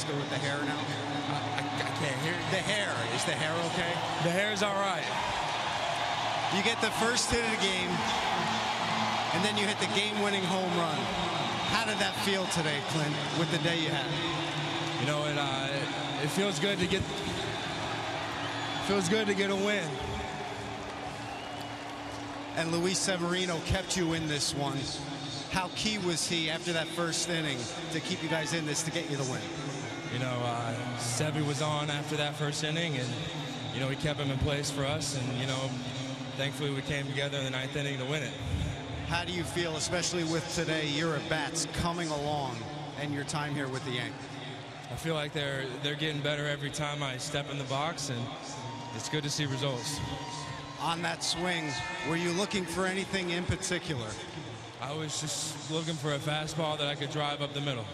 Husker with the hair now? I, I can't hear. The hair. Is the hair okay? The hair's all right. You get the first hit of the game, and then you hit the game-winning home run. How did that feel today, Clint, with the day you had? You know, it, uh, it, it feels good to get feels good to get a win. And Luis Severino kept you in this one. How key was he after that first inning to keep you guys in this to get you the win? You know, uh, Sevy was on after that first inning, and you know he kept him in place for us, and you know, thankfully we came together in the ninth inning to win it. How do you feel, especially with today, your at bats coming along and your time here with the Yankees? I feel like they're they're getting better every time I step in the box, and it's good to see results. On that swing, were you looking for anything in particular? I was just looking for a fastball that I could drive up the middle.